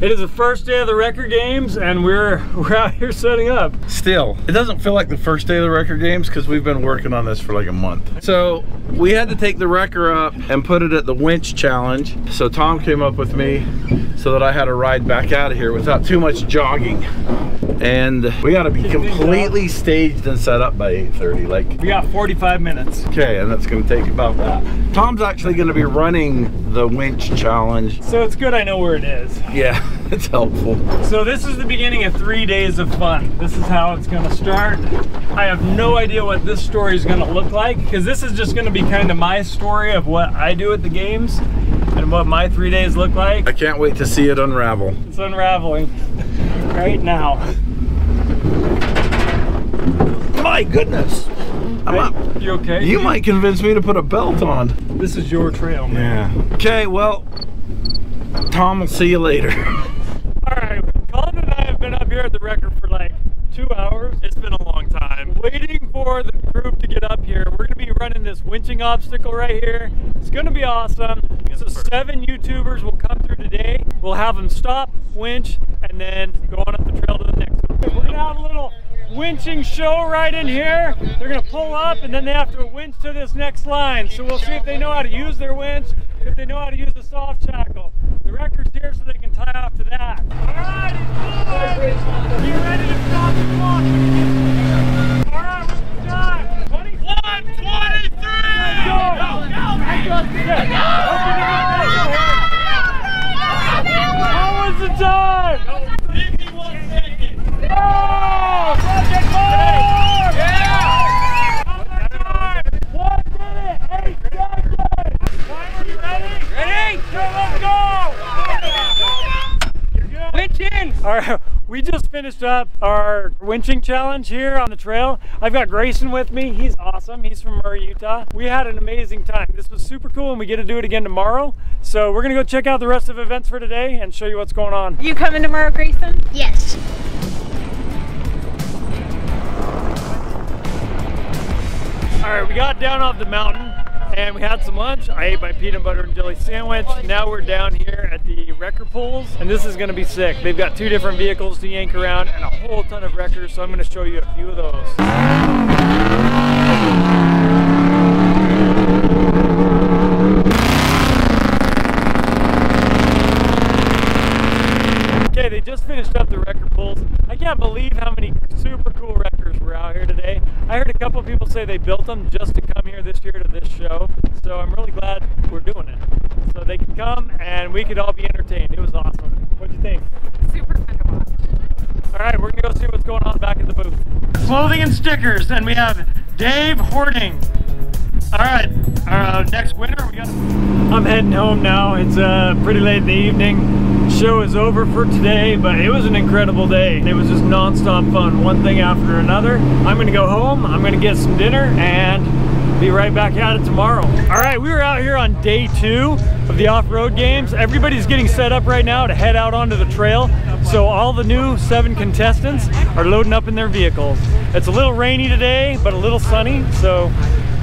It is the first day of the record games and we're we're out here setting up. Still, it doesn't feel like the first day of the record games because we've been working on this for like a month. So we had to take the wrecker up and put it at the winch challenge. So Tom came up with me so that I had to ride back out of here without too much jogging. And we gotta be completely staged and set up by 8.30. Like, We got 45 minutes. okay, and that's gonna take about that. Tom's actually gonna be running the winch challenge. So it's good I know where it is. Yeah, it's helpful. So this is the beginning of three days of fun. This is how it's gonna start. I have no idea what this story is gonna look like because this is just gonna be kind of my story of what I do at the games and what my three days look like. I can't wait to see it unravel. It's unraveling right now. My goodness. I'm Hey, you okay? you might convince me to put a belt on. This is your trail, man. Yeah. Okay, well, Tom will see you later. All right, Colin and I have been up here at the record for like two hours. It's been a long time. Waiting for the group to get up here. We're gonna be running this winching obstacle right here. It's gonna be awesome. So seven YouTubers will come through today. We'll have them stop, winch, and then go on up the trail to the next one. We're gonna have a little winching show right in here. They're gonna pull up and then they have to winch to this next line. So we'll see if they know how to use their winch, if they know how to use the soft shackle. Record's here so they can tie off to that. All right, it's moving. Be ready to stop the clock. All right, what's the time? 21, 23! Go! Go! What was the time? 51 seconds. Oh! Second more! Yeah! One minute, eight seconds! Time, are you ready? Ready? Go, let's go! You're good. Winch in! All right, we just finished up our winching challenge here on the trail. I've got Grayson with me. He's awesome. He's from Murray, Utah. We had an amazing time. This was super cool and we get to do it again tomorrow. So we're gonna go check out the rest of events for today and show you what's going on. You coming tomorrow, Grayson? Yes. All right, we got down off the mountain and we had some lunch. I ate my peanut butter and jelly sandwich. Now we're down here at the wrecker pools and this is gonna be sick. They've got two different vehicles to yank around and a whole ton of wreckers, so I'm gonna show you a few of those. Okay, they just finished up the wrecker pools. I can't believe how many super cool wreckers were out here today. I heard a couple people say they built them just to come here this year to this show. So I'm really glad we're doing it. So they could come and we could all be entertained. It was awesome. What'd you think? Super fun to watch. All right, we're gonna go see what's going on back at the booth. Clothing and stickers, and we have Dave Hoarding. All right, our uh, next winner, we got. I'm heading home now. It's uh, pretty late in the evening. Show is over for today, but it was an incredible day. It was just nonstop fun, one thing after another. I'm gonna go home. I'm gonna get some dinner and be right back at it tomorrow. All right, we were out here on day two of the off-road games. Everybody's getting set up right now to head out onto the trail. So all the new seven contestants are loading up in their vehicles. It's a little rainy today, but a little sunny, so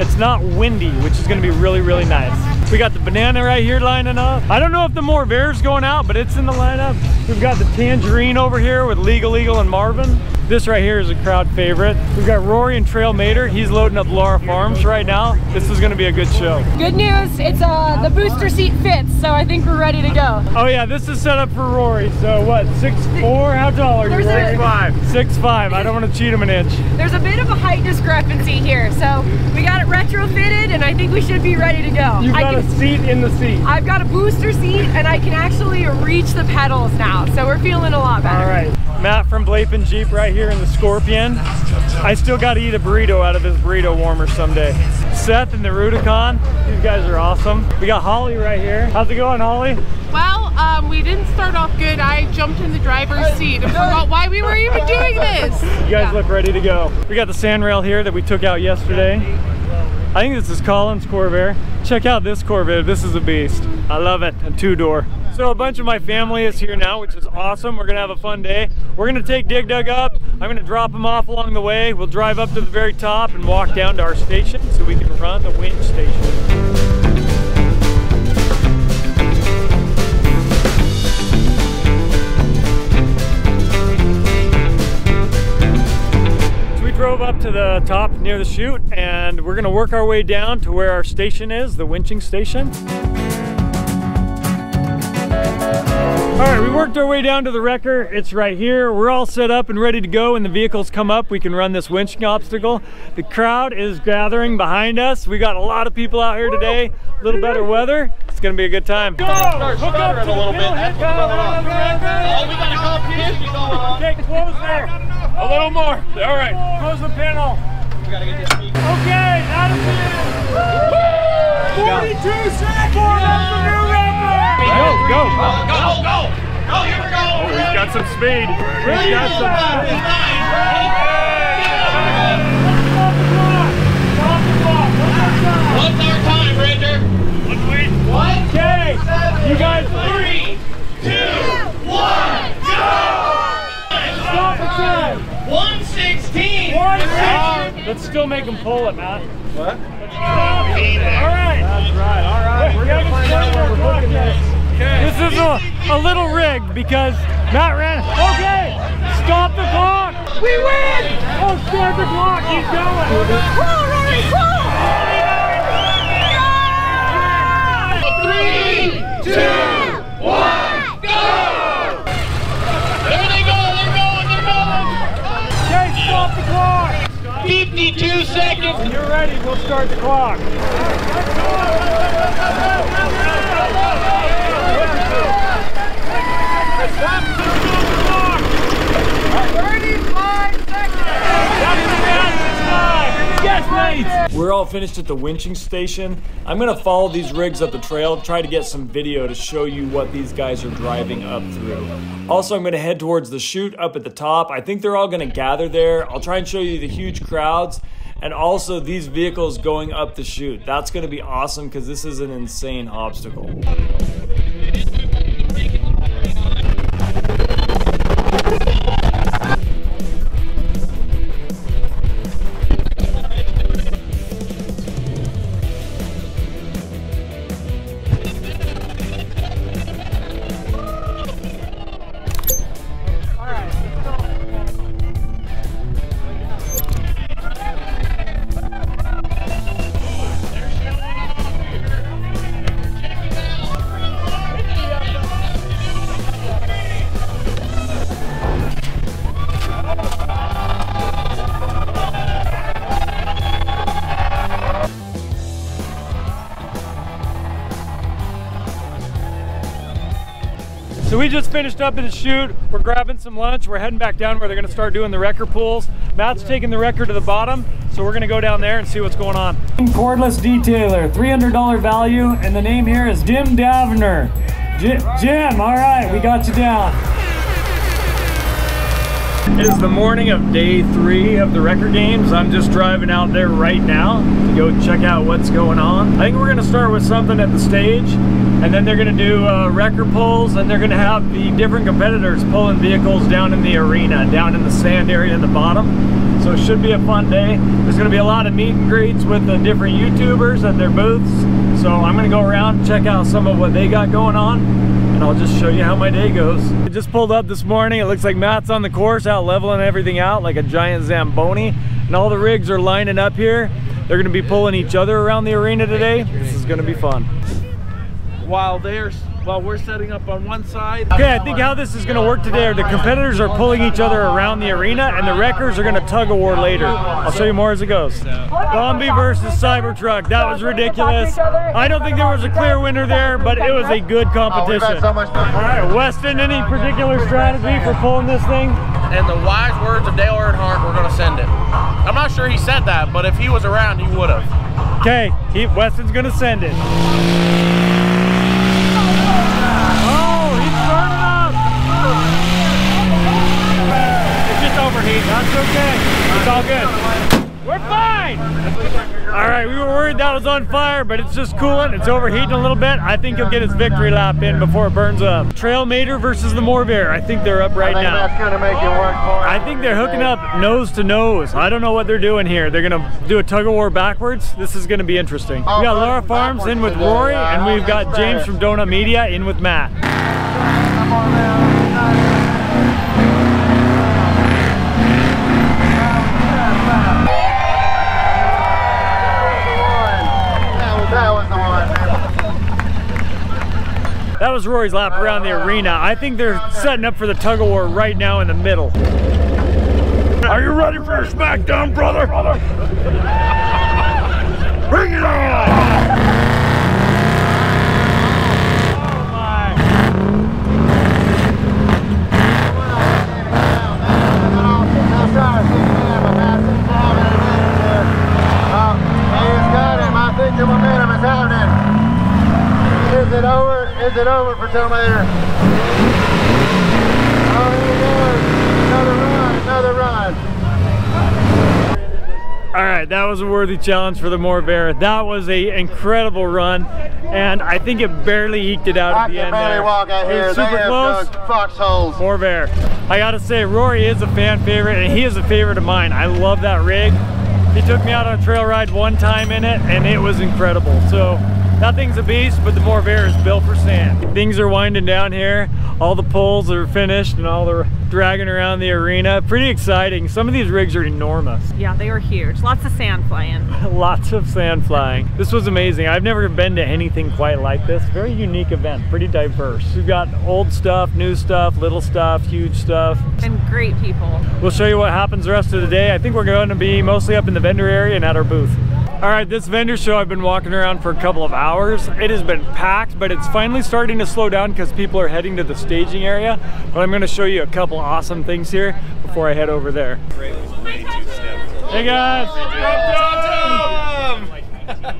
it's not windy, which is gonna be really, really nice. We got the banana right here lining up. I don't know if the Morvair's going out, but it's in the lineup. We've got the tangerine over here with Legal Eagle and Marvin. This right here is a crowd favorite. We've got Rory and Trail Mater. He's loading up Laura Farms right now. This is gonna be a good show. Good news, it's uh the booster seat fits, so I think we're ready to go. Oh yeah, this is set up for Rory. So what, six four? How tall are you? There's Six five. Six five. I don't want to cheat him an inch. There's a bit of a height discrepancy here, so we got it retrofitted and I think we should be ready to go. You've I got a can- seat in the seat. I've got a booster seat and I can actually reach the pedals now, so we're feeling a lot better. All right, Matt from Bleepin Jeep right here in the Scorpion. I still got to eat a burrito out of this burrito warmer someday. Seth and the Rubicon, these guys are awesome. We got Holly right here. How's it going, Holly? Well, um, we didn't start off good. I jumped in the driver's seat and forgot why we were even doing this. You guys look ready to go. We got the sand rail here that we took out yesterday. I think this is Collins Corvair. Check out this Corvair. This is a beast. I love it. A two-door. So a bunch of my family is here now, which is awesome. We're gonna have a fun day. We're gonna take Dig Dug up. I'm gonna drop him off along the way. We'll drive up to the very top and walk down to our station so we can run the winch station. drove up to the top near the chute and we're gonna work our way down to where our station is, the winching station. All right, we worked our way down to the wrecker. It's right here. We're all set up and ready to go. When the vehicles come up, we can run this winching obstacle. The crowd is gathering behind us. We got a lot of people out here today. A little better weather. It's gonna be a good time. Go! Hook up to a little bit. That's hit what's going on. Oh, we got a competition going on. Okay, close there. A little more. All right, close the panel. We gotta get this speaker. Okay, that is it. 42 seconds for the new record. Go, go. Go, go! Go, here we go! Oh, He's got some speed. He's got some speed. What's our time, Ranger? One, Okay, you guys. three, two, one, go! Stop the time. 116! One second. Let's still make him pull it, Matt. What? All right. That's right. All right. We're gonna find out where we're booking this. This is a, a little rigged because Matt ran. Okay. Stop the clock. We win. Oh, start the clock. Keep going. 52 seconds! When you're ready, we'll start the clock. We're all finished at the winching station. I'm gonna follow these rigs up the trail, try to get some video to show you what these guys are driving up through. Also, I'm gonna head towards the chute up at the top. I think they're all gonna gather there. I'll try and show you the huge crowds and also these vehicles going up the chute. That's gonna be awesome because this is an insane obstacle. Just finished up at the chute. We're grabbing some lunch. We're heading back down where they're gonna start doing the wrecker pulls. Matt's taking the wrecker to the bottom, so we're gonna go down there and see what's going on. Cordless detailer, $300 value, and the name here is Jim Davner. Jim, Jim, all right, we got you down. It is the morning of day three of the record games. I'm just driving out there right now to go check out what's going on. I think we're gonna start with something at the stage and then they're gonna do uh, record pulls and they're gonna have the different competitors pulling vehicles down in the arena, down in the sand area at the bottom. So it should be a fun day. There's gonna be a lot of meet and greets with the different YouTubers at their booths. So I'm gonna go around check out some of what they got going on and I'll just show you how my day goes. I just pulled up this morning. It looks like Matt's on the course out leveling everything out like a giant Zamboni. And all the rigs are lining up here. They're gonna be pulling each other around the arena today. This is gonna be fun. While they're while we're setting up on one side. Okay, I think how this is gonna work today are the competitors are pulling each other around the arena and the wreckers are gonna tug a war later. I'll show you more as it goes. Bombi versus Cybertruck, that was ridiculous. I don't think there was a clear winner there, but it was a good competition. All right, Weston, any particular strategy for pulling this thing? and the wise words of Dale Earnhardt, we're going to send it. I'm not sure he said that, but if he was around, he would have. Okay, he, Weston's gonna send it. Oh, he's burning up. It's just overheat. That's okay. It's all good. We're fine. All right, we were worried that was on fire, but it's just cooling. It's overheating a little bit. I think he'll get his victory lap in before it burns up. Trail Mater versus the Morbear. I think they're up right now. that's gonna make it work for I think they're hooking up nose to nose. I don't know what they're doing here. They're gonna do a tug of war backwards. This is gonna be interesting. We got Laura Farms in with Rory, and we've got James from Donut Media in with Matt. Was Rory's lap around the arena. I think they're setting up for the tug of war right now in the middle. Are you ready for your smackdown, brother? Bring it on! Is it over for Tomater? Oh, here he goes. Another run, another run. All right, that was a worthy challenge for the Morbear. That was a incredible run, and I think it barely eked it out I at the end there. walk out here. was They super close. foxholes. Morbear. I gotta say, Rory is a fan favorite, and he is a favorite of mine. I love that rig. He took me out on a trail ride one time in it, and it was incredible. So that thing's a beast, but the Morbear is built for sand. Things are winding down here. All the poles are finished, and all the dragging around the arena. Pretty exciting. Some of these rigs are enormous. Yeah, they are huge. Lots of sand flying. Lots of sand flying. This was amazing. I've never been to anything quite like this. Very unique event, pretty diverse. We've got old stuff, new stuff, little stuff, huge stuff. And great people. We'll show you what happens the rest of the day. I think we're going to be mostly up in the vendor area and at our booth. All right, this vendor show, I've been walking around for a couple of hours. It has been packed, but it's finally starting to slow down because people are heading to the staging area. But I'm gonna show you a couple awesome things here before I head over there. Hey guys!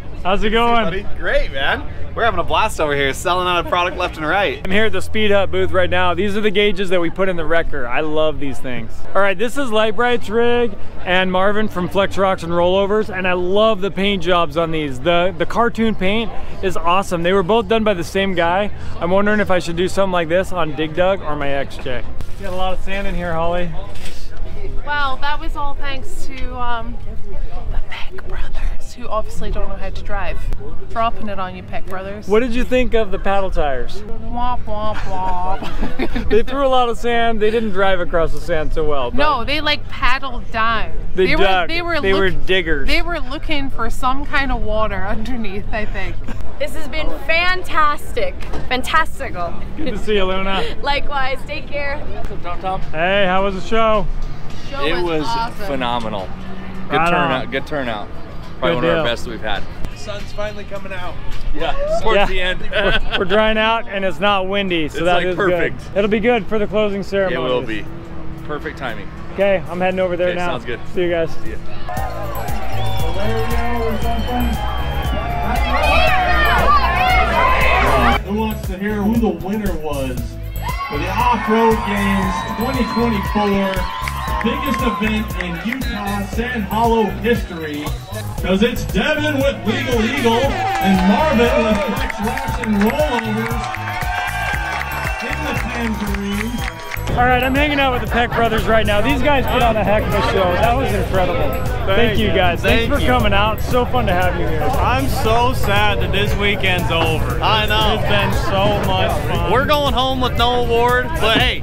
How's it going? Great, man. We're having a blast over here, selling out a product left and right. I'm here at the Speed Hut booth right now. These are the gauges that we put in the wrecker. I love these things. All right, this is Light Bright's rig and Marvin from Flex Rocks and Rollovers, and I love the paint jobs on these. The, the cartoon paint is awesome. They were both done by the same guy. I'm wondering if I should do something like this on Dig Dug or my XJ. Got a lot of sand in here, Holly. Well, that was all thanks to um, the Peck brothers, who obviously don't know how to drive. Dropping it on you, Peck brothers. What did you think of the paddle tires? Womp womp womp. They threw a lot of sand. They didn't drive across the sand so well. no, they like paddled down. They, were dug. they were they were diggers. They were looking for some kind of water underneath, I think. This has been fantastic. Fantastical. Good to see you, Luna. Likewise, take care. Hey, how was the show? Show It was awesome. phenomenal. Good Right on. turnout. Good turnout. Probably Good one of our best that we've had. The sun's finally coming out. Yeah, towards Yeah. the end. we're, we're drying out and it's not windy, so It's that like is perfect. good. It'll be good for the closing ceremony. It will be. Perfect timing. Okay, I'm heading over there Okay, now. sounds good. See you guys. See ya. Who wants to hear who the winner was for the Off-Road Games 2024 biggest event in Utah Sand Hollow history? Because it's Devin with Legal Eagle and Marvin with Flex Racks and Rollovers in the Tangerine. All right, I'm hanging out with the Peck brothers right now. These guys put on a heck of a show. That was incredible. Thank, you guys. Thanks for you. coming out. It's so fun to have you here. I'm so sad that this weekend's over. I know. It's been so much fun. We're going home with no award, but hey,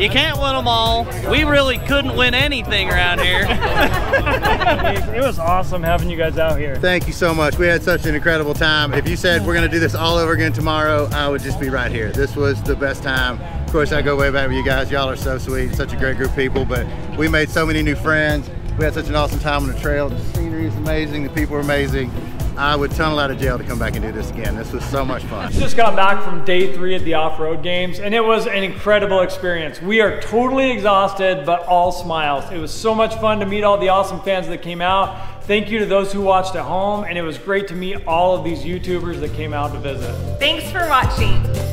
you can't win them all. We really couldn't win anything around here. it was awesome having you guys out here. Thank you so much. We had such an incredible time. If you said we're gonna do this all over again tomorrow, I would just be right here. This was the best time. Of course, I go way back with you guys. Y'all are so sweet, such a great group of people, but we made so many new friends. We had such an awesome time on the trail. The scenery is amazing, the people are amazing. I would tunnel out of jail to come back and do this again. This was so much fun. Just got back from day three at the off-road games and it was an incredible experience. We are totally exhausted, but all smiles. It was so much fun to meet all the awesome fans that came out. Thank you to those who watched at home and it was great to meet all of these YouTubers that came out to visit. Thanks for watching.